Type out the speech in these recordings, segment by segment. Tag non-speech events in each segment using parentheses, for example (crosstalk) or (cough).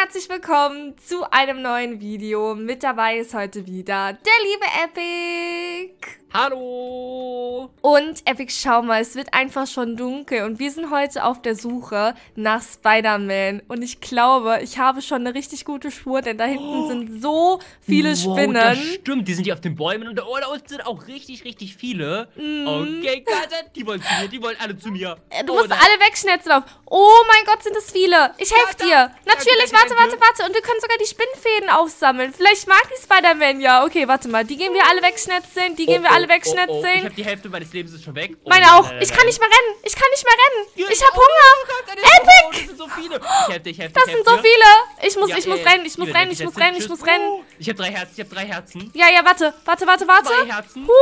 herzlich willkommen zu einem neuen Video. Mit dabei ist heute wieder der liebe Epic. Hallo! Und Epic, schau mal, es wird einfach schon dunkel und wir sind heute auf der Suche nach Spider-Man. Und ich glaube, ich habe schon eine richtig gute Spur, denn da hinten oh. sind so viele wow, Spinnen. Das stimmt, die sind hier auf den Bäumen und da, oh, da unten sind auch richtig, richtig viele. Mm. Okay, Kata, die wollen zu mir, die wollen alle zu mir. Du oh, musst nein. alle wegschnetzen auf. Oh mein Gott, sind das viele. Ich helfe dir. Natürlich, warte, warte, warte. Und wir können sogar die Spinnfäden aufsammeln. Vielleicht mag die Spider-Man ja. Okay, warte mal. Die gehen wir alle wegschnetzeln, die gehen wir alle alle wegschnetzeln. Oh, oh. Ich habe die Hälfte meines Lebens ist schon weg. Oh, Meine auch. Ich kann nicht mehr rennen. Ich kann nicht mehr rennen. Ich habe Hunger. Epic. Oh, das sind so viele. Ich helfe, ich helfe, Das sind so viele. Ich muss, ich muss rennen. Ich muss rennen. Ich muss rennen. Ich muss rennen. Ich habe drei Herzen. Ich habe drei Herzen. Ja, ja, warte. Warte, warte, warte. Zwei Herzen. Huh,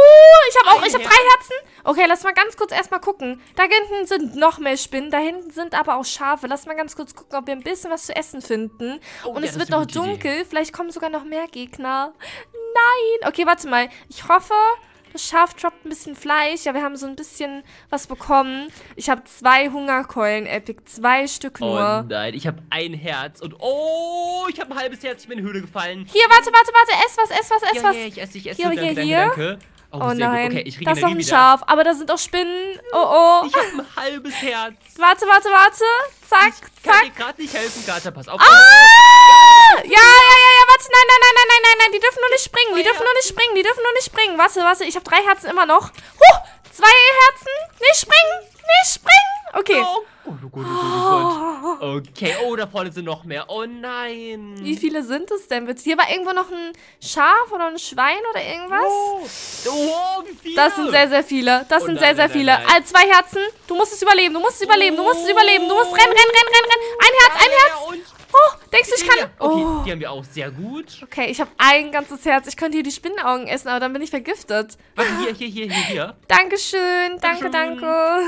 ich habe auch, ich habe drei Herzen. Okay, lass mal ganz kurz erstmal gucken. Da hinten sind noch mehr Spinnen. Da hinten sind aber auch Schafe. Lass mal ganz kurz gucken, ob wir ein bisschen was zu essen finden. Oh, Und ja, es wird noch dunkel. Idee. Vielleicht kommen sogar noch mehr Gegner. Nein. Okay, warte mal. Ich hoffe, das Schaf droppt ein bisschen Fleisch. Ja, wir haben so ein bisschen was bekommen. Ich habe zwei Hungerkeulen, Epic. Zwei Stück nur. Oh nein, ich habe ein Herz. Und oh, ich habe ein halbes Herz. Ich bin in die Höhle gefallen. Hier, warte, warte, warte. Ess was, ess was, ess ja, was. Ja, ich esse, ich esse. Hier, danke, hier, danke, hier. Danke. Oh, oh nein, okay, ich das ist doch ein wieder. Schaf, aber da sind auch Spinnen. Oh, oh. Ich habe ein halbes Herz. (laughs) Warte, warte, warte. Zack, ich zack. Ich kann dir gerade nicht helfen, Gata. Pass auf. Ah! Ja, ja, ja, ja, warte. Nein, nein, nein, nein, nein, nein, nein. Die dürfen nur nicht springen. Die dürfen nur nicht springen. Die dürfen nur nicht springen. Warte, warte. Ich habe drei Herzen immer noch. Huh! Zwei Herzen. Nicht springen. Nicht springen. Okay. Oh. Oh, oh, oh, oh, oh, Okay, oh, da vorne sind noch mehr. Oh nein. Wie viele sind es denn? Hier war irgendwo noch ein Schaf oder ein Schwein oder irgendwas. Oh, oh wie viele? Das sind sehr, sehr viele. Das oh, sind nein, sehr, sehr nein, viele. Nein, also zwei Herzen. Du musst es überleben. Du musst es überleben. Du musst es überleben. Du musst rennen, rennen, rennen, rennen, rennen. Ein Herz, ein Herz. Oh, denkst du, ich kann... Okay, oh. die haben wir auch. Sehr gut. Okay, ich habe ein ganzes Herz. Ich könnte hier die Spinnenaugen essen, aber dann bin ich vergiftet. Warte, hier, hier, hier, hier, hier. Dankeschön, danke, danke.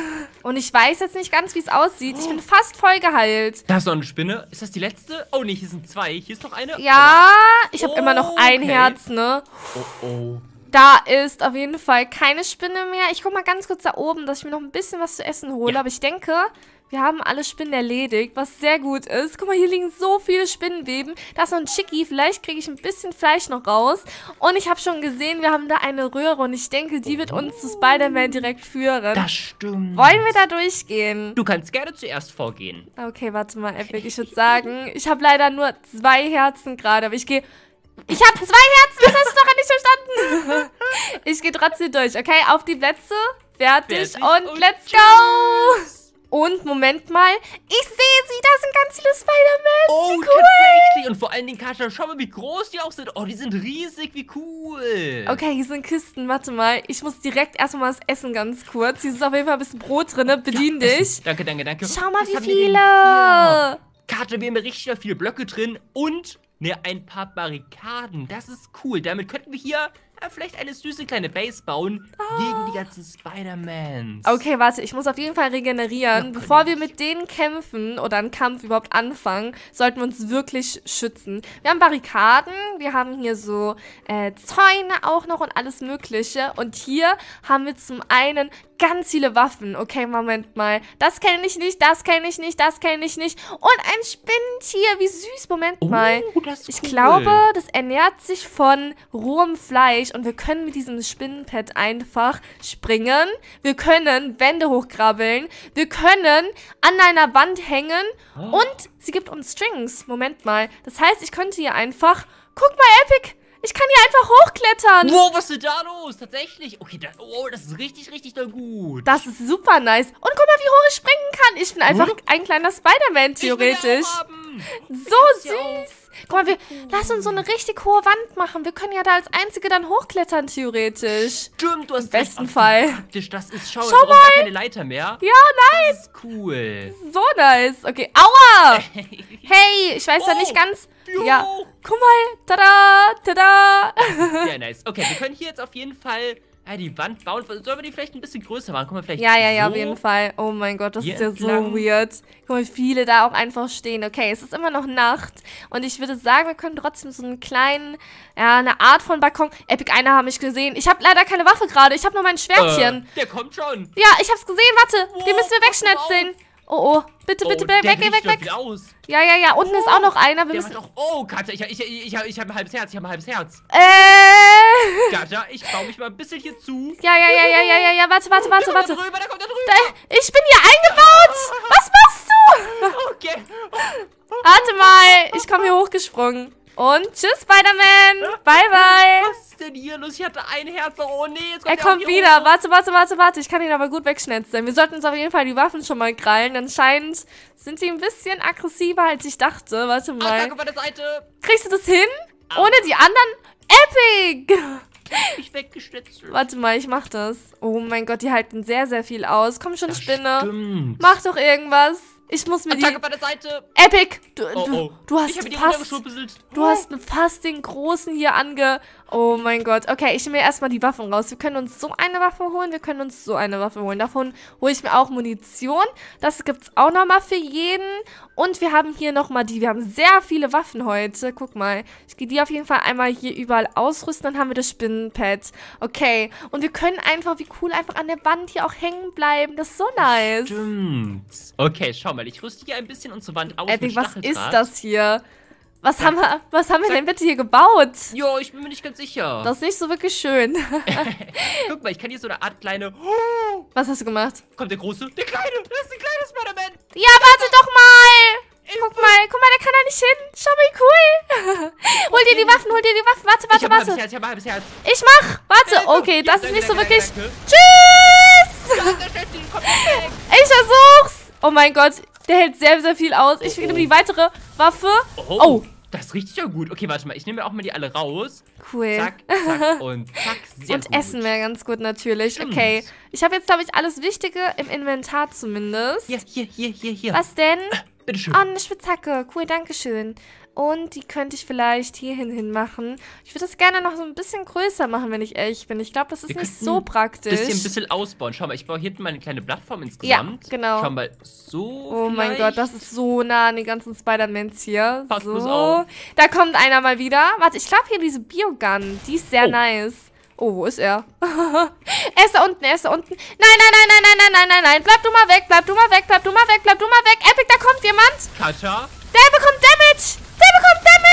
Und ich weiß jetzt nicht ganz, wie es aussieht. Ich bin fast voll geheilt. Da ist noch eine Spinne. Ist das die letzte? Oh, nee, hier sind zwei. Hier ist noch eine. Ja, ich habe oh, immer noch ein okay. Herz, ne? Oh, oh. Da ist auf jeden Fall keine Spinne mehr. Ich guck mal ganz kurz da oben, dass ich mir noch ein bisschen was zu essen hole. Ja. Aber ich denke, wir haben alle Spinnen erledigt, was sehr gut ist. Guck mal, hier liegen so viele Spinnenweben. Da ist noch ein Chicky. Vielleicht kriege ich ein bisschen Fleisch noch raus. Und ich habe schon gesehen, wir haben da eine Röhre. Und ich denke, die wird uns zu Spider-Man direkt führen. Das stimmt. Wollen wir da durchgehen? Du kannst gerne zuerst vorgehen. Okay, warte mal, Epic. Ich würde sagen, ich habe leider nur zwei Herzen gerade. Aber ich gehe... Ich habe zwei Herzen. Das hast du doch nicht verstanden. (laughs) ich gehe trotzdem durch, okay? Auf die Plätze. Fertig, Fertig und, und, let's go. Und, Moment mal, ich sehe sie, da sind ganz viele Spider-Man. Oh, cool. tatsächlich. Und vor allen Dingen, Katja, schau mal, wie groß die auch sind. Oh, die sind riesig, wie cool. Okay, hier sind Kisten, warte mal. Ich muss direkt erstmal was essen, ganz kurz. Hier ist auf jeden Fall ein bisschen Brot drin, bedien ja, dich. Essen. Danke, danke, danke. Schau mal, Was wie viele. Katja, wir haben richtig viele Blöcke drin und ne, ein paar Barrikaden. Das ist cool. Damit könnten wir hier ja, vielleicht eine süße kleine Base bauen oh. gegen die ganzen Spider-Mans. Okay, warte, ich muss auf jeden Fall regenerieren. Ja, Bevor wir mit denen kämpfen oder einen Kampf überhaupt anfangen, sollten wir uns wirklich schützen. Wir haben Barrikaden, wir haben hier so äh, Zäune auch noch und alles mögliche. Und hier haben wir zum einen ganz viele Waffen. Okay, Moment mal. Das kenne ich nicht, das kenne ich nicht, das kenne ich nicht. Und ein Spinnentier, wie süß. Moment oh, mal. Ich cool. glaube, das ernährt sich von rohem Fleisch und wir können mit diesem Spinnenpad einfach springen. Wir können Wände hochkrabbeln. Wir können an einer Wand hängen oh. und sie gibt uns Strings. Moment mal. Das heißt, ich könnte hier einfach... Guck mal, Epic! Ich kann hier einfach hochklettern. Wow, was ist denn da los? Tatsächlich. Okay, das, oh, das ist richtig, richtig doll gut. Das ist super nice. Und guck mal, wie hoch ich springen kann. Ich bin einfach hm? ein kleiner Spider-Man, theoretisch. So süß. Guck mal, wir lass uns so eine richtig hohe Wand machen. Wir können ja da als Einzige dann hochklettern, theoretisch. Stimmt, du hast Im besten recht. Fall. Praktisch, das ist, schau, schau mal. gar keine Leiter mehr. Ja, nice. Das ist cool. So nice. Okay, aua. (laughs) hey, ich weiß oh, ja nicht ganz... Ja, guck mal. Tada, tada. Sehr nice. Okay, wir können hier jetzt auf jeden Fall ja, die Wand bauen. Sollen wir die vielleicht ein bisschen größer machen? Guck mal, vielleicht Ja, ja, ja, so auf jeden Fall. Oh mein Gott, das ist ja entlang. so weird. Guck mal, viele da auch einfach stehen. Okay, es ist immer noch Nacht. Und ich würde sagen, wir können trotzdem so einen kleinen, ja, eine Art von Balkon. Epic, einer habe ich gesehen. Ich habe leider keine Waffe gerade. Ich habe nur mein Schwertchen. Äh, der kommt schon. Ja, ich habe es gesehen. Warte, wow, den müssen wir wegschnetzeln. Oh, oh. Bitte, bitte, oh, weg, weg, weg, weg. aus. Ja, ja, ja. Unten ist auch noch einer. Wir müssen. auch. Oh, Katja, ich, ich, ich, ich, habe ein halbes Herz. Ich habe ein halbes Herz. Äh. Katja, ich baue mich mal ein bisschen hier zu. Ja, ja, ja, ja, ja, ja, ja. Warte, warte, warte, warte. kommt da drüber, der kommt da Da, drüber. ich bin hier eingebaut. Was machst du? (laughs) Okay. Warte mal. Ich komme hier hochgesprungen. Und tschüss, Spider-Man. Bye, bye. Was ist denn hier los? Ich hatte ein Herz. Oh nee, jetzt kommt Er kommt wieder. hoch. Warte, warte, warte, warte. Ich kann ihn aber gut wegschnetzeln. Wir sollten uns auf jeden Fall die Waffen schon mal krallen. Anscheinend sind sie ein bisschen aggressiver, als ich dachte. Warte Ah, mal. danke von der Seite. Kriegst du das hin? Ohne die anderen? Epic! Ich weggeschnitzelt. Warte mal, ich mach das. Oh mein Gott, die halten sehr, sehr viel aus. Komm schon, Das Spinne. Stimmt. Mach doch irgendwas. Ich muss mir die... Attacke von der Seite. Epic! Du, Oh, du, oh. du hast ich habe die fast... Du hast fast den Großen hier ange... Oh mein Gott. Okay, ich nehme mir erstmal die Waffen raus. Wir können uns so eine Waffe holen, wir können uns so eine Waffe holen. Davon hole ich mir auch Munition. Das gibt's auch nochmal für jeden. Und wir haben hier nochmal die. Wir haben sehr viele Waffen heute. Guck mal. Ich gehe die auf jeden Fall einmal hier überall ausrüsten. Dann haben wir das Spinnenpad. Okay. Und wir können einfach, wie cool, einfach an der Wand hier auch hängen bleiben. Das ist so nice. Stimmt. Okay, schau mal. Ich rüste hier ein bisschen unsere Wand aus Epic, was ist das hier? Was haben wir, was haben wir denn bitte hier gebaut? Jo, ich bin mir nicht ganz sicher. Das ist nicht so wirklich schön. (laughs) Guck mal, ich kann hier so eine Art kleine... (laughs) Was hast du gemacht? Kommt der Große? Der Kleine! Das ist der kleine Spider-Man! Ja, warte doch mal! Guck mal, guck mal, der kann da nicht hin. Schau mal, wie cool. (laughs) hol dir die Waffen, hol dir die Waffen. Warte, ich warte, ein halbes warte. Herz, ich habe ein halbes Herz. Ich mach. Warte, Hilfe. okay, das ist nicht so wirklich. Tschüss! Ich versuch's. Oh mein Gott, der hält sehr, sehr viel aus. Ich Oh, nehme oh. die weitere Waffe. Oh, Oh. Das riecht ja gut. Okay, warte mal. Ich nehme auch mal die alle raus. Cool. Zack, zack (laughs) und zack. Sehr Und gut. Essen wäre ganz gut natürlich. Stimmt. Okay, ich habe jetzt, glaube ich, alles Wichtige im Inventar zumindest. Hier, hier, hier, hier, hier. Was denn? Bitteschön. Oh, eine Spitzhacke. Cool, danke schön. Und die könnte ich vielleicht hierhin hin machen. Ich würde das gerne noch so ein bisschen größer machen, wenn ich ehrlich bin. Ich glaube, das ist Wir nicht so praktisch. Bisschen, ein bisschen ausbauen. Schau mal, ich baue hier hinten mal eine kleine Plattform insgesamt. Ja, genau. Schau mal, so Oh vielleicht. mein Gott, das ist so nah an den ganzen Spider-Mans hier. Pass so. auf. Da kommt einer mal wieder. Warte, ich glaube hier diese Biogun. Die ist sehr oh. nice. Oh, wo ist er? (laughs) er ist da unten, er ist da unten. Nein, nein, nein, nein, nein, nein, nein, nein. Bleib du mal weg, bleib du mal weg, bleib du mal weg, bleib du mal weg. Epic, da kommt jemand. Katja. Der bekommt Damage.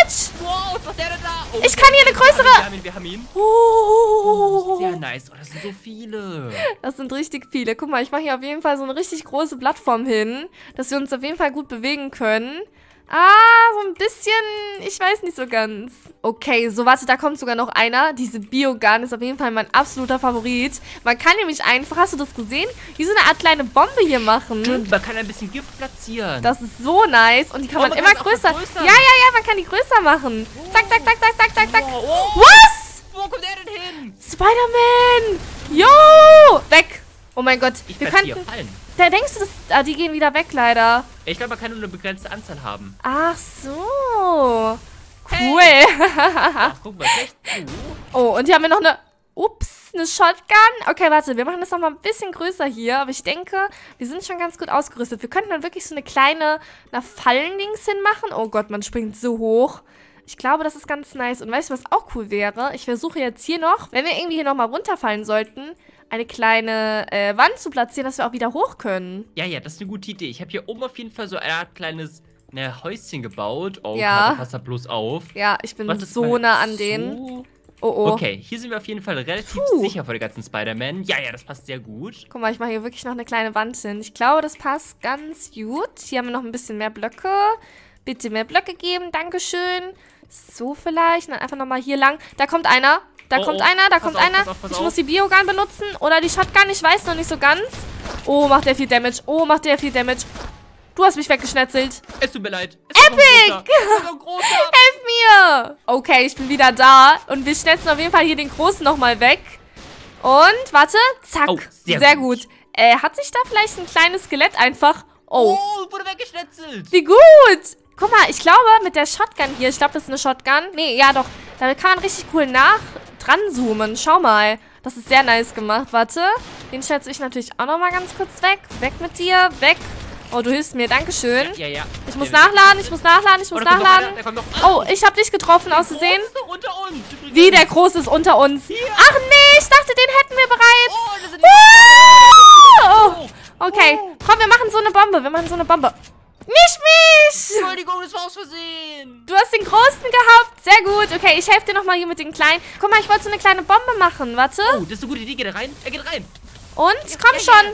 Damage. Wow, was macht der denn da? Oh, Ich kann hier eine größere- Wir haben ihn, wir haben ihn. Wir haben ihn. Oh. Oh, sehr nice. Oh, das sind so viele. Das sind richtig viele. Guck mal, ich mache hier auf jeden Fall so eine richtig große Plattform hin, dass wir uns auf jeden Fall gut bewegen können. Ah, so ein bisschen, ich weiß nicht so ganz. Okay, so warte, da kommt sogar noch einer. Diese Biogun ist auf jeden Fall mein absoluter Favorit. Man kann nämlich einfach, hast du das gesehen? Wie so eine Art kleine Bombe hier machen. Stimmt, man kann ein bisschen Gift platzieren. Das ist so nice und die kann Oh, man, man immer kann größer. Ja, ja, ja, man kann die größer machen. Zack, zack, zack, zack, zack, zack, zack. Oh, oh. Was? Wo kommt der denn hin? Spider-Man! Yo! Weg! Oh mein Gott, Ich wir könnten... fallen. Da denkst du, dass, ah, die gehen wieder weg, leider. Ich glaube, man kann nur eine begrenzte Anzahl haben. Ach so. Hey. Cool. (laughs) Ach, guck mal, echt. Oh. oh, und hier haben wir noch eine... Ups, eine Shotgun. Okay, warte, wir machen das nochmal ein bisschen größer hier. Aber ich denke, wir sind schon ganz gut ausgerüstet. Wir könnten dann wirklich so eine kleine, na, Fallendings hinmachen. Oh Gott, man springt so hoch. Ich glaube, das ist ganz nice. Und weißt du, was auch cool wäre? Ich versuche jetzt hier noch, wenn wir irgendwie hier nochmal runterfallen sollten, eine kleine äh, Wand zu platzieren, dass wir auch wieder hoch können. Ja, ja, das ist eine gute Idee. Ich habe hier oben auf jeden Fall so eine Art kleines ne, Häuschen gebaut. Oh, Ja. Pass da bloß auf. Ja, ich bin so nah an denen. so- Oh, oh. Okay, hier sind wir auf jeden Fall relativ Puh. sicher vor der ganzen Spider-Man. Ja, ja, das passt sehr gut. Guck mal, ich mache hier wirklich noch eine kleine Wand hin. Ich glaube, das passt ganz gut. Hier haben wir noch ein bisschen mehr Blöcke. Bitte mehr Blöcke geben, Dankeschön. So vielleicht. Und dann einfach nochmal hier lang. Da kommt einer. Da Oh, kommt oh. einer, da Pass kommt auf, einer. pass auf, pass ich auf. muss die Biogun benutzen oder die Shotgun, ich weiß noch nicht so ganz. Oh, macht der viel Damage. Oh, macht der viel Damage. Du hast mich weggeschnetzelt. Es tut mir leid. Es Epic! (laughs) Helf mir! Okay, ich bin wieder da. Und wir schnetzen auf jeden Fall hier den Großen nochmal weg. Und, warte. Zack. Oh, sehr sehr gut. gut. Äh, hat sich da vielleicht ein kleines Skelett einfach... Oh, Oh, wurde weggeschnetzelt. wie gut! Guck mal, ich glaube, mit der Shotgun hier, ich glaube, das ist eine Shotgun. Nee, ja doch. Damit kann man richtig cool nach dran zoomen. Schau mal. Das ist sehr nice gemacht. Warte. Den schätze ich natürlich auch nochmal ganz kurz weg. Weg mit dir. Weg. Oh, du hilfst mir. Dankeschön. Ja, ja. Ich muss nachladen, ich muss nachladen, ich muss Oh, da kommt noch nachladen. da Oh, ich habe dich getroffen aus Oh, Versehen. Wie, der Große ist unter uns. Ach nee, ich dachte, den hätten wir bereits. Oh. Oh. Okay, Komm, wir machen so eine Bombe. Wir machen so eine Bombe. Nicht mich! Entschuldigung, das war aus Versehen. Du hast den großen gehabt. Sehr gut. Okay, ich helfe dir nochmal hier mit den kleinen. Guck mal, ich wollte so eine kleine Bombe machen. Warte. Oh, das ist eine gute Idee. Geht er rein? Er geht rein. Und? Komm schon.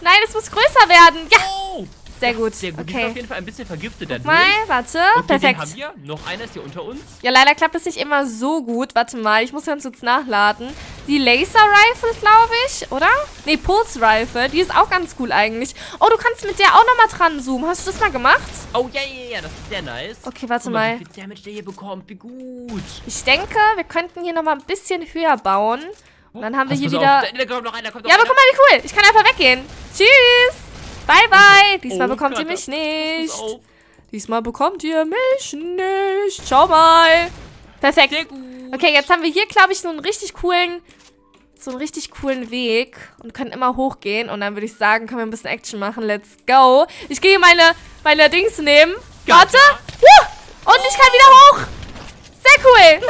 Nein, es muss größer werden. Ja, Oh. sehr gut. Sehr gut. Die sind auf Okay. jeden Fall ein bisschen vergiftet dadurch. Mal, warte. Okay, Perfekt. haben wir. Noch einer ist hier unter uns. Ja, leider klappt es nicht immer so gut. Warte mal, ich muss ganz kurz nachladen. Die Laser Rifle, glaube ich, oder? Nee, Pulse Rifle. Die ist auch ganz cool eigentlich. Oh, du kannst mit der auch nochmal dran zoomen. Hast du das mal gemacht? Oh, ja, ja, ja. Das ist sehr nice. Okay, warte Guck mal. Wie viel Damage der hier bekommt. Wie gut. Ich denke, wir könnten hier nochmal ein bisschen höher bauen. Und dann haben wir hier wieder... Auf. Da, kommt noch einer. Kommt noch Ja, aber guck mal, wie cool. Ich kann einfach weggehen. Tschüss. Bye, bye. Diesmal Oh, bekommt ihr Gott, mich Pass nicht. Diesmal bekommt ihr mich nicht. Schau mal. Perfekt. Sehr gut. Okay, jetzt haben wir hier, glaube ich, so einen richtig coolen, so einen richtig coolen Weg und können immer hochgehen. Und dann würde ich sagen, können wir ein bisschen Action machen. Let's go. Ich gehe meine, meine Dings nehmen. Warte. Und ich kann wieder hoch. Sehr cool.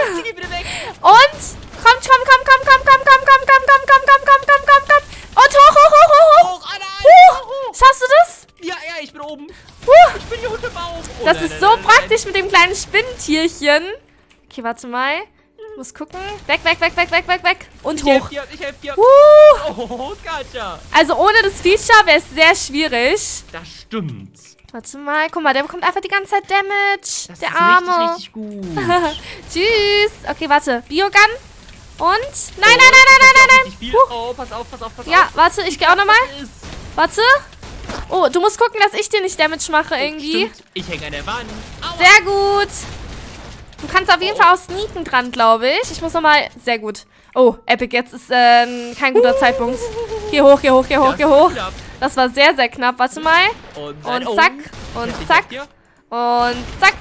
Und kommt, komm, komm, komm, komm, komm, komm, komm, komm, komm, komm, komm, komm, komm, komm, komm. Und hoch, hoch, hoch, hoch, hoch. Ah. Hoch. Schaffst du das? Ja, ja, ich bin oben. Huch. Ich bin hier unter Baum. Oh, Das ist so praktisch mit dem kleinen Spinntierchen. Okay, warte mal. Ich muss gucken. Weg, weg, weg, weg, weg, weg, weg. Und Ich helf hoch. dir, ich helf dir. Uh. Oh, Katja. Also ohne das Feature wäre es sehr schwierig. Das stimmt. Warte mal, guck mal, der bekommt einfach die ganze Zeit Damage. Das der ist Arme. richtig, richtig gut. (laughs) Tschüss. Okay, warte. Biogun. Und? Nein, Oh, nein, nein, nein, nein, nein, nein. Huch. Oh, pass auf, pass auf, pass Ja, auf. warte, ich gehe auch nochmal. Warte. Oh, du musst gucken, dass ich dir nicht Damage mache irgendwie. Stimmt. Ich hänge an der Wand. Aua. Sehr gut. Du kannst auf jeden. Fall auch sneaken dran, glaube ich. Ich muss nochmal... Sehr gut. Oh, Epic, jetzt ist äh, kein guter Zeitpunkt. Hier hoch, hier hoch, hier hoch, hier ist hoch. Das war sehr, sehr knapp. Warte mal. Und, zack. Und zack. Und zack.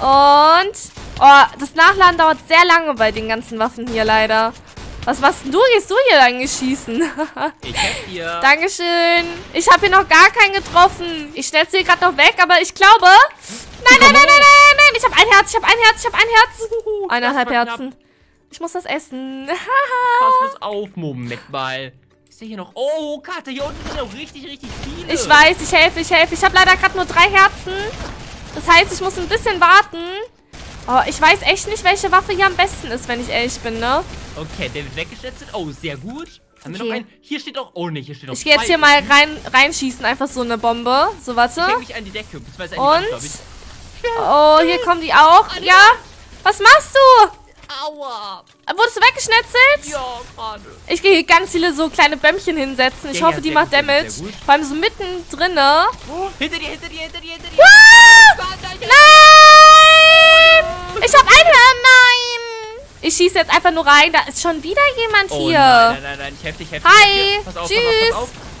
Und... Oh, das Nachladen dauert sehr lange bei den ganzen Waffen hier leider. Was machst denn du? Gehst du hier eigentlich schießen? (laughs) Ich helf dir. Dankeschön. Ich habe hier noch gar keinen getroffen. Ich schnell hier gerade noch weg, aber ich glaube... Nein, nein, nein, nein, nein, nein. Ich habe ein Herz, ich habe ein Herz, ich habe ein Herz. (laughs) Eineinhalb war knapp. Herzen. Ich muss das essen. (laughs) Pass auf. Moment mal. Ich sehe hier noch... Oh, Karte, hier unten sind noch richtig, richtig viele. Ich weiß, ich helfe, ich helfe. Ich habe leider gerade nur drei Herzen. Das heißt, ich muss ein bisschen warten. Oh, ich weiß echt nicht, welche Waffe hier am besten ist, wenn ich ehrlich bin, ne? Okay, der wird weggeschnitzt. Oh, sehr gut. Haben wir Okay. noch einen? Hier steht auch... Oh, ne, hier steht noch Ich gehe jetzt hier mal rein, reinschießen, einfach so eine Bombe. So, warte. Ich mich an die Decke, Und? Oh, hier kommen die auch. Ja? Was machst du? Aua. Wurdest du weggeschnetzelt? Ja, gerade. Ich gehe hier ganz viele so kleine Bämmchen hinsetzen. Ich Ja, hoffe, ja, die macht gut, Damage. Vor allem so mittendrin. Oh, hinter dir, hinter dir, hinter dir, hinter dir. Ah! Nein! Ich hab ein Hirn, nein! Ich schieße jetzt einfach nur rein. Da ist schon wieder jemand Oh, hier. nein, nein, nein, nein, ich helfe dich, ich helfe dich. Hi! auf, Tschüss!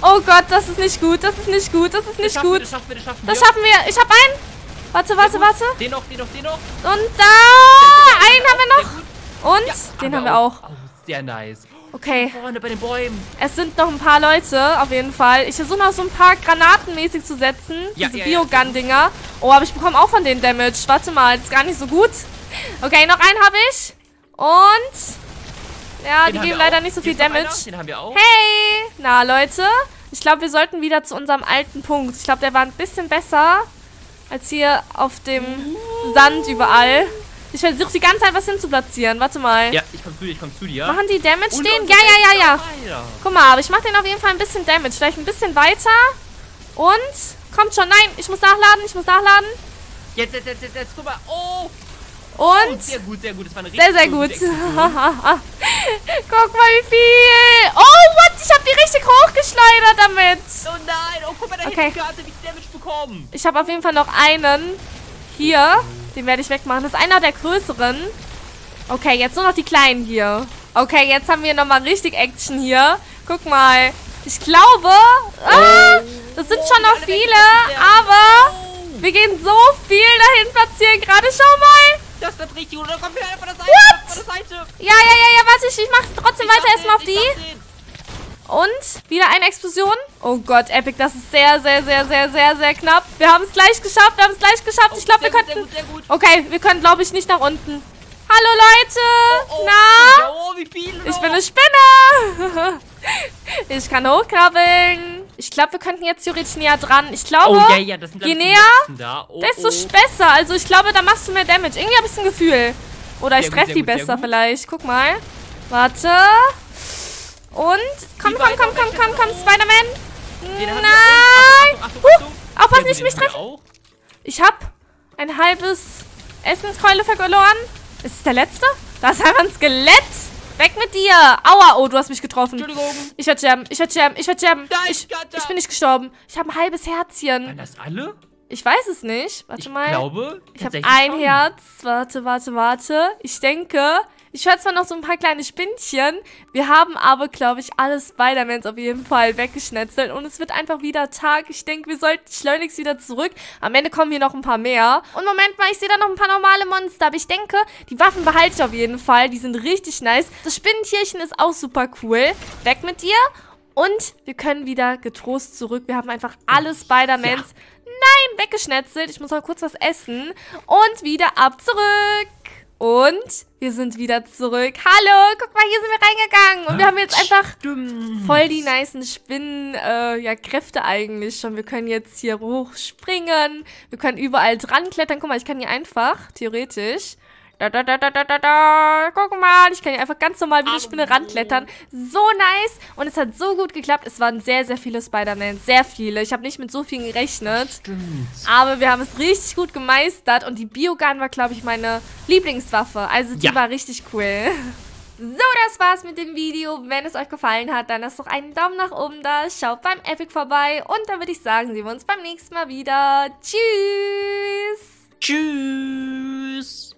Oh Gott, das ist nicht gut. Das ist nicht gut. Das ist Das nicht wir, gut. das schaffen wir, das schaffen Das wir. schaffen wir. Ich hab einen. Warte, warte, warte. Den noch, den noch, den noch. Und da. Einen haben wir noch. Und Ja, den haben wir auch. Oh, sehr nice. Okay. Vorne bei den Bäumen. Es sind noch ein paar Leute, auf jeden Fall. Ich versuche noch so ein paar granatenmäßig zu setzen. Ja, diese ja, Biogun-Dinger. Oh, aber ich bekomme auch von denen Damage. Warte mal, das ist gar nicht so gut. Okay, noch einen habe ich. Und... Ja, Den die geben leider auch. nicht so viel Damage. Einer, den haben wir auch. Hey! Na, Leute. Ich glaube, wir sollten wieder zu unserem alten Punkt. Ich glaube, der war ein bisschen besser als hier auf dem Sand überall. Ich versuche die ganze Zeit was hinzuplatzieren. Warte mal. Ja, ich komm zu dir, ich komm zu dir. Machen die Damage Und den? unser Ja, ja, ja, ja. Guck mal, aber ich mache den auf jeden Fall ein bisschen Damage. Vielleicht ein bisschen weiter. Und... Kommt schon. Nein, ich muss nachladen. Ich muss nachladen. Jetzt, jetzt, jetzt, jetzt, jetzt, guck mal. Oh, Und... sehr gut, sehr gut. Das war eine Sehr, sehr gut. (laughs) Guck mal, wie viel. Oh, what? Ich habe die richtig hochgeschleudert damit. Oh nein, oh, guck mal, da Okay. Karte, wie viel Damage bekommen. Ich habe auf jeden Fall noch einen. Hier. Den werde ich wegmachen. Das ist einer der größeren. Okay, jetzt nur noch die kleinen hier. Okay, jetzt haben wir nochmal richtig Action hier. Guck mal. Ich glaube... Ah, Das sind schon noch viele, aber wir gehen so viel dahin platzieren gerade. Schau mal. Das wird richtig gut. Da kommt wieder einer von der Seite. Von der Seite. Ja, ja, ja, ja, warte, ich, ich mach trotzdem Ich weiter erstmal auf die. Und wieder eine Explosion. Oh Gott, Epic, das ist sehr, sehr, sehr, sehr, sehr, sehr knapp. Wir haben es gleich geschafft, wir haben es gleich geschafft. Ich glaube, wir Oh, gut, könnten... Sehr gut, sehr gut. Okay, wir können, glaube ich, nicht nach unten. Hallo, Leute. Oh, Na? Oh, wie viele Ich bin eine Spinne. (laughs) ich kann hochkrabbeln. Ich glaube, wir könnten jetzt theoretisch näher dran. Ich glaube, Oh, ja, ja, das sind je ich, näher, da. Oh, desto oh. besser. Also ich glaube, da machst du mehr Damage. Irgendwie habe ich ein Gefühl. Oder ich treffe die besser vielleicht. Guck mal. Warte. Und? Komm, komm, komm, komm, komm, komm, Spider-Man. Nein. Achtung. Aufpassen, nicht gut, mich treffen. auch. Ich habe ein halbes Essenskeule verloren. Ist es der letzte? Da ist einfach ein Skelett. Weg mit dir. Aua, oh, du hast mich getroffen. Entschuldigung. Ich werde sterben, ich werde sterben, ich werde. Nein, Ich, ich bin nicht gestorben. Ich habe ein halbes Herzchen. Waren das alle? Ich weiß es nicht. Warte Ich mal. glaube, ich habe ein schon. Herz. Warte, warte, warte. Ich denke, ich höre zwar noch so ein paar kleine Spinnchen. Wir haben aber, glaube ich, alle Spider-Mans auf jeden Fall weggeschnetzelt. Und es wird einfach wieder Tag. Ich denke, wir sollten schleunigst wieder zurück. Am Ende kommen hier noch ein paar mehr. Und Moment mal, ich sehe da noch ein paar normale Monster. Aber ich denke, die Waffen behalte ich auf jeden Fall. Die sind richtig nice. Das Spinnentierchen ist auch super cool. Weg mit dir. Und wir können wieder getrost zurück. Wir haben einfach alle Spider-Mans Nein, weggeschnetzelt. Ich muss noch kurz was essen. Und wieder ab zurück. Und wir sind wieder zurück. Hallo, guck mal, hier sind wir reingegangen. Und wir haben jetzt einfach Stimmt. voll die nicen Spinnen, äh, ja, Kräfte eigentlich schon. Wir können jetzt hier hochspringen. Wir können überall dran klettern. Guck mal, ich kann hier einfach, theoretisch. Da, da, da, da, da, da, da. Guck mal, ich kann hier einfach ganz normal wie eine Spinne ranklettern. So nice. Und es hat so gut geklappt. Es waren sehr, sehr viele Spider-Man. Sehr viele. Ich habe nicht mit so vielen gerechnet. Stimmt. Aber wir haben es richtig gut gemeistert. Und die Biogun war, glaube ich, meine Lieblingswaffe. Also die Ja. war richtig cool. So, das war's mit dem Video. Wenn es euch gefallen hat, dann lasst doch einen Daumen nach oben da. Schaut beim Epic vorbei. Und dann würde ich sagen, sehen wir uns beim nächsten Mal wieder. Tschüss. Tschüss.